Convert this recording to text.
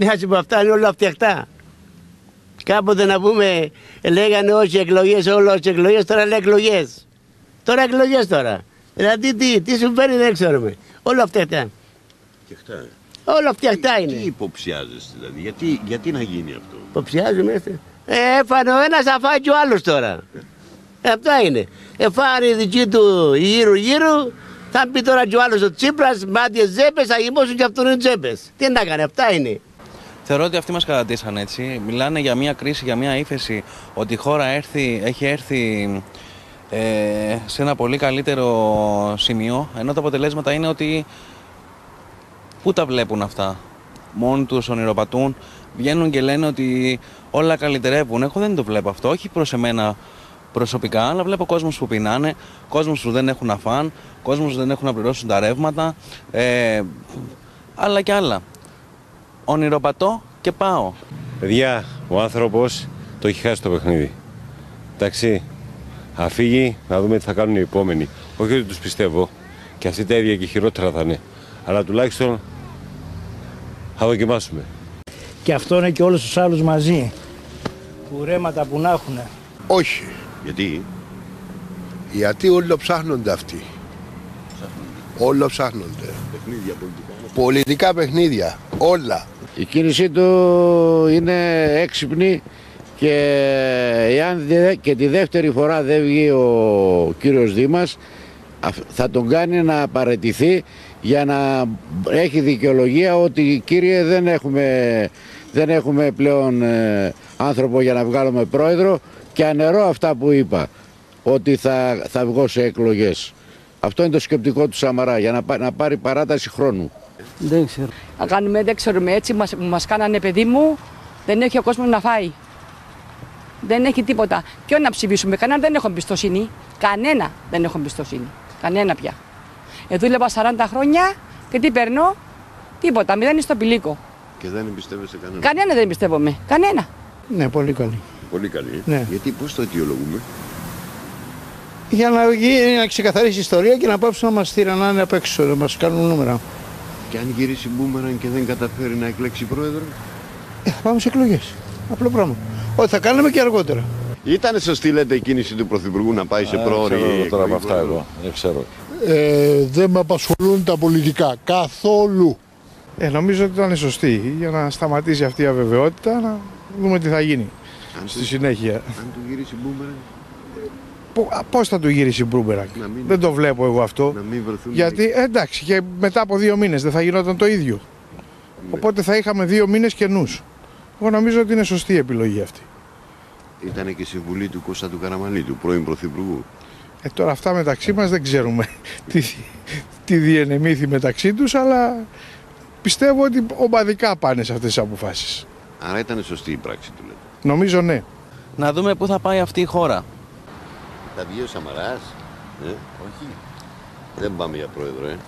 Τι να σου πω, αυτά είναι όλα φτιαχτά. Κάποτε να πούμε, λέγανε όχι εκλογές, όλο όχι εκλογές, τώρα λέει εκλογές. Τώρα εκλογές τώρα. Δηλαδή τι, τι σου φέρει δεν ξέρουμε. Όλα φτιαχτά. Φτιαχτά. ε. Όλα φτιαχτά Τι είναι. υποψιάζεσαι δηλαδή, γιατί, γιατί να γίνει αυτό; Υποψιάζουμε. Ε, έφανε ο ένας θα φάει και ο άλλος τώρα. Ε, αυτά είναι. Εφάνε οι δικοί του γύρω-γύρω, θα πει τώρα και ο άλλος ο Τσίπρας, μάτιες ζέπε, θα γυμώσουν και αυτόν οι τσέπε. Τι να κάνει, αυτά είναι. Θεωρώ ότι αυτοί μας κατατήσαν έτσι. Μιλάνε για μια κρίση, για μια ύφεση, ότι η χώρα έρθει, έχει έρθει ε, σε ένα πολύ καλύτερο σημείο, ενώ τα αποτελέσματα είναι ότι πού τα βλέπουν αυτά. Μόνοι τους ονειροπατούν, βγαίνουν και λένε ότι όλα καλυτερεύουν. Εγώ δεν το βλέπω αυτό, όχι προς εμένα προσωπικά, αλλά βλέπω κόσμους που πεινάνε, κόσμους που δεν έχουν να φαν, κόσμους που δεν έχουν να πληρώσουν τα ρεύματα, ε, άλλα και άλλα ονειροπατώ και πάω. Παιδιά, ο άνθρωπος το έχει χάσει το παιχνίδι. Εντάξει, θα φύγει να δούμε τι θα κάνουν οι επόμενοι. Όχι ότι τους πιστεύω και αυτοί τα ίδια και χειρότερα θα είναι. Αλλά τουλάχιστον θα δοκιμάσουμε. Και αυτό είναι και όλους τους άλλους μαζί. Κουρέματα που να έχουν. Όχι. Γιατί Γιατί όλο ψάχνονται αυτοί. Όλο ψάχνονται. παιχνίδια πολιτικά. Πολιτικά παιχνίδια. Όλα. Η κίνησή του είναι έξυπνη και εάν δε- και τη δεύτερη φορά δεν βγει ο κύριος Δήμας αφ- θα τον κάνει να παραιτηθεί για να έχει δικαιολογία ότι κύριε δεν έχουμε, δεν έχουμε πλέον ε, άνθρωπο για να βγάλουμε πρόεδρο και ανερώ αυτά που είπα ότι θα, θα βγω σε εκλογές. Αυτό είναι το σκεπτικό του Σαμαρά για να, πά- να πάρει παράταση χρόνου. Δεν ξέρω. Να κάνουμε, δεν ξέρουμε έτσι, μας, μας κάνανε παιδί μου, δεν έχει ο κόσμος να φάει. Δεν έχει τίποτα. Ποιον να ψηφίσουμε, κανένα δεν έχω εμπιστοσύνη. Κανένα δεν έχω εμπιστοσύνη. Κανένα πια. Ε, δούλευα 40 χρόνια και τι παίρνω, τίποτα, μηδέν στο πηλίκο. Και δεν εμπιστεύεσαι κανέναν. Κανένα δεν εμπιστεύομαι, κανένα. Ναι, πολύ καλή. Πολύ καλή. Ναι. Γιατί πώς το αιτιολογούμε; Για να, γίνει, να ξεκαθαρίσει η ιστορία και να πάψουν να μας τυραννάνε απ' έξω, να μας κάνουν νούμερα. Και αν γυρίσει μπούμεραν και δεν καταφέρει να εκλέξει πρόεδρο; Ε, θα πάμε σε εκλογές. Απλό πράγμα. Ό,τι θα κάνουμε και αργότερα. Ήταν σωστή λέτε η κίνηση του Πρωθυπουργού να πάει σε πρόορη. εκλογή πρόεδρο. Δεν ξέρω. Ε, δεν με απασχολούν τα πολιτικά καθόλου. Ε, νομίζω ότι ήταν σωστή για να σταματήσει αυτή η αβεβαιότητα, να δούμε τι θα γίνει Αν στη του, συνέχεια. αν του γυρίσει μπούμερανγκ, Πώς θα του γυρίσει μπούμερανγκ, Να μην- δεν το βλέπω εγώ αυτό. να μην βρεθούν. Γιατί ε, εντάξει, και μετά από δύο μήνες δεν θα γινόταν το ίδιο. Ναι. Οπότε θα είχαμε δύο μήνες κενού. Εγώ νομίζω ότι είναι σωστή η επιλογή αυτή. Ήταν και συμβουλή του Κώστα του Καραμαλή, του πρώην Πρωθυπουργού. Ε, τώρα αυτά μεταξύ μας δεν ξέρουμε τι, τι διενεμήθη μεταξύ τους, αλλά πιστεύω ότι ομαδικά πάνε σε αυτές τις αποφάσεις. Άρα ήταν σωστή η πράξη του λέτε. Νομίζω ναι. Να δούμε πού θα πάει αυτή η χώρα. Θα βγει ο Σαμαράς. Ε; Όχι. Δεν πάμε για πρόεδρο, ε.